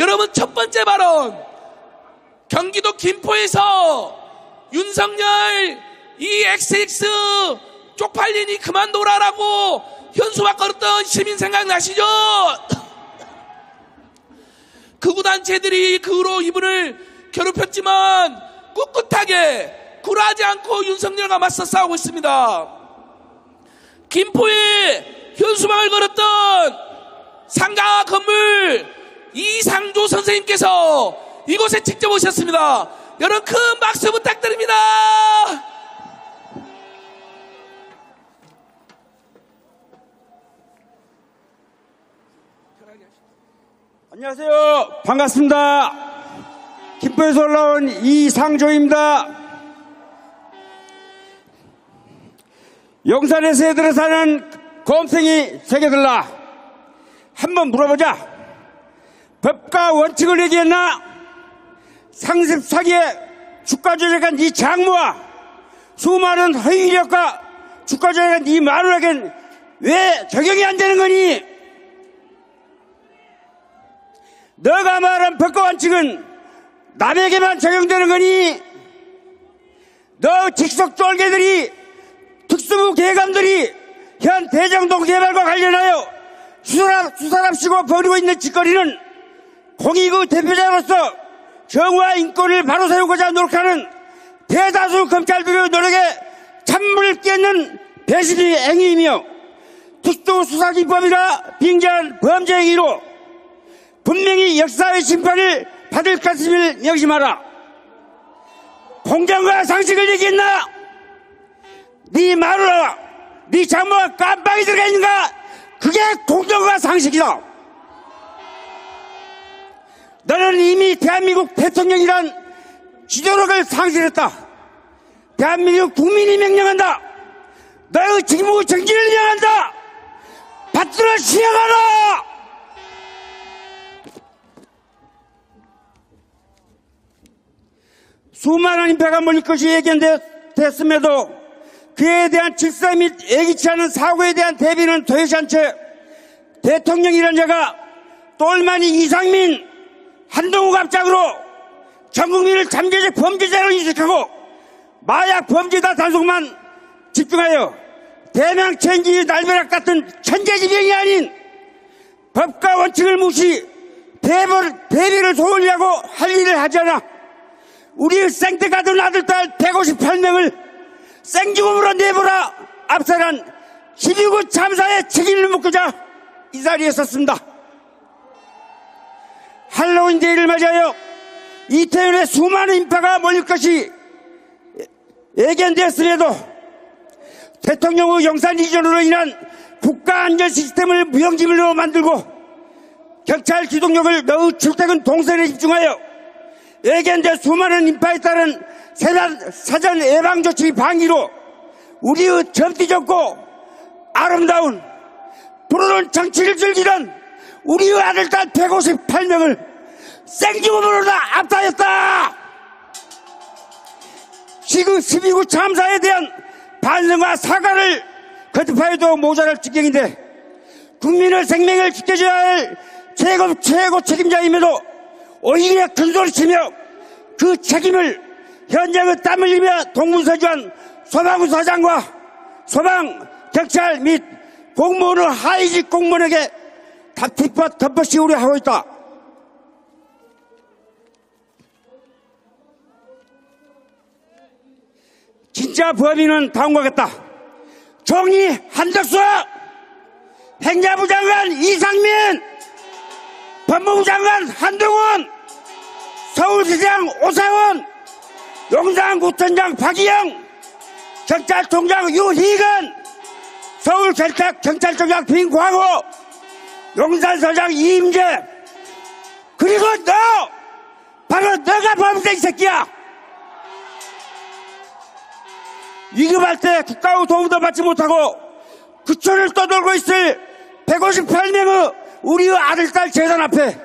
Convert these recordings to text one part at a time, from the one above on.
여러분 첫 번째 발언 경기도 김포에서 윤석열 이 XX 쪽팔리니 그만 놀아라고 현수막 걸었던 시민 생각나시죠? 극우단체들이 그 후로 이분을 괴롭혔지만 꿋꿋하게 굴하지 않고 윤석열과 맞서 싸우고 있습니다. 김포에 현수막을 걸었던 상가 건물 이상조 선생님께서 이곳에 직접 오셨습니다. 여러분 큰 박수 부탁드립니다. 안녕하세요. 반갑습니다. 김포에서 올라온 이상조입니다. 용산에 새들어 사는 곰탱이 새겨들라. 한번 물어보자. 법과 원칙을 얘기했나? 상습 사기에 주가 조작한 네 장모와 수많은 허위력과 주가 조작한 네 마누라겐 왜 적용이 안 되는 거니? 너가 말한 법과 원칙은 남에게만 적용되는 거니? 너 직속 쫄개들이 특수부 계감들이 현 대장동 개발과 관련하여 수사랍, 수사랍시고 벌이고 있는 짓거리는 공익의 대표자로서 정의와 인권을 바로 세우고자 노력하는 대다수 검찰들의 노력에 찬물을 끼얹는 배신의 행위이며 특수수사기법이라 빙자한 범죄 행위로 분명히 역사의 심판을 받을 것임을 명심하라. 공정과 상식을 얘기했나? 네 마누라, 네 장모가 깜빡이 들어가 있는가? 그게 공정과 상식이다. 너는 이미 대한민국 대통령이란 지도력을 상실했다. 대한민국 국민이 명령한다. 너의 직무 정지를 명한다. 받들어 시행하라! 수많은 인파가 몰릴 것이 예견됐음에도 그에 대한 질서 및 예기치 않은 사고에 대한 대비는 되지 않채 대통령이란 자가 똘마니 이상민 한동욱 갑작으로 전 국민을 잠재적 범죄자로 인식하고 마약 범죄다 단속만 집중하여 대명 천지 날벼락 같은 천재지변이 아닌 법과 원칙을 무시 대벌, 대비를 소홀히하고 할 일을 하잖아 우리 생태 가둔 아들 딸 158명을 생죽음으로 내보라 압살한 12구 참사의 책임을 묻고자 이 자리에 섰습니다. 할로윈 데이를 맞이하여 이태원에 수많은 인파가 몰릴 것이 예견되었음에도 대통령의 영산 이전으로 인한 국가 안전 시스템을 무용지물로 만들고 경찰 기동력을 넣의 출퇴근 동선에 집중하여 예견된 수많은 인파에 따른 사전 예방 조치 방위로 우리의 점띠적고 아름다운 부르는 정치를 즐기는 우리의 아들딸 158명을 생죽음으로 다 압사했다. 지금 12구 참사에 대한 반성과 사과를 거듭하여도 모자랄 지경인데 국민의 생명을 지켜줘야 할 최고, 최고 책임자임에도 오히려 큰소리치며 그 책임을 현장의 땀 흘리며 동문서주한 소방부 사장과 소방, 경찰 및 공무원의 하위직 공무원에게 덮어, 덮어씌 우려 하고 있다. 진짜 범인은 다음과 같다. 종이 한덕수, 행자부 장관 이상민, 법무부 장관 한동훈, 서울시장 오상훈, 용산구청장 박희영, 경찰총장 유희근, 서울경찰청장 빈광호, 용산서장 이임재, 그리고 너! 바로 너가 범죄 이 새끼야! 위급할 때 국가의 도움도 받지 못하고 구천을 떠돌고 있을 158명의 우리의 아들, 딸 재단 앞에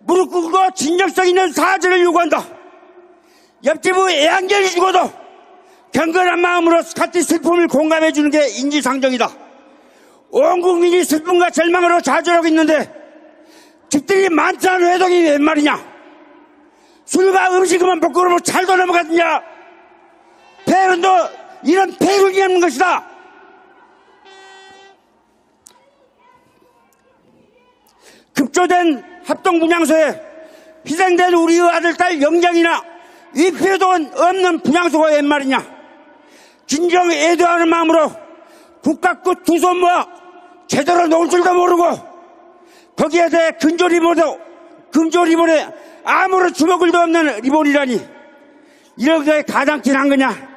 무릎 꿇고 진정성 있는 사죄를 요구한다. 옆집의 애한결이 죽어도 경건한 마음으로 같이 슬픔을 공감해 주는 게 인지상정이다. 온 국민이 슬픔과 절망으로 좌절하고 있는데 집들이 많다는 회동이 웬 말이냐? 술과 음식만 그러면 잘도 넘어갔느냐? 폐륜도 이런 폐륜이 없는 것이다. 급조된 합동분양소에 희생된 우리의 아들, 딸 영장이나 위필도 없는 분양소가 웬 말이냐? 진정 애도하는 마음으로 국가끝 두손 모아 제대로 놓을 줄도 모르고 거기에 대해 근조 리본도 금조 리본에 아무런 주먹을도 없는 리본이라니 이렇게 가당kin 한 거냐?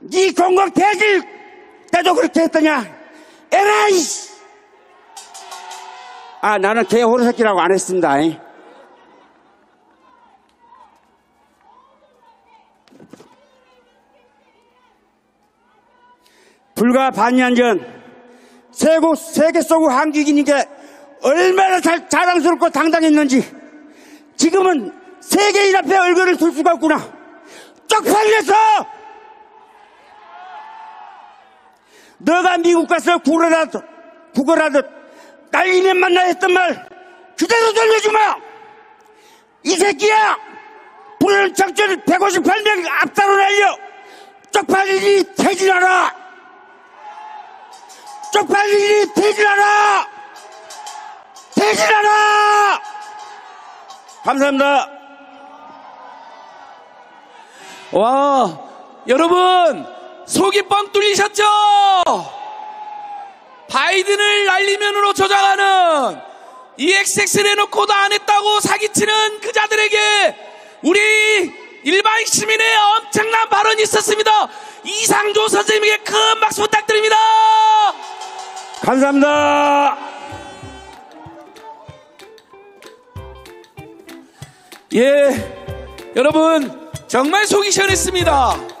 네 공공 대질 때도 그렇게 했더냐? 에라이! 아 나는 개 호르새끼라고 안 했습니다. 잉. 불과 반년 전 세고 세계 속의 한국인인 게 얼마나 잘, 자랑스럽고 당당했는지 지금은 세계인 앞에 얼굴을 둘 수가 없구나 쪽팔려서 너가 미국 가서 구걸하듯 구걸하듯 딸리면 만나 했던 말 그대로 돌려주마 이 새끼야 불을 작전 158명 앞다로 날려 쪽팔리니 퇴진하라 쪽팔리니 퇴진하라! 퇴진하라! 감사합니다. 와, 여러분, 속이 뻥 뚫리셨죠? 바이든을 날리면으로 조장하는 이 XX 내놓고도 안 했다고 사기치는 그 자들에게 우리 일반 시민의 엄청난 발언이 있었습니다. 이상조 선생님에게 큰 박수 부탁드립니다. 감사합니다. 예, 여러분 정말 속이 시원했습니다.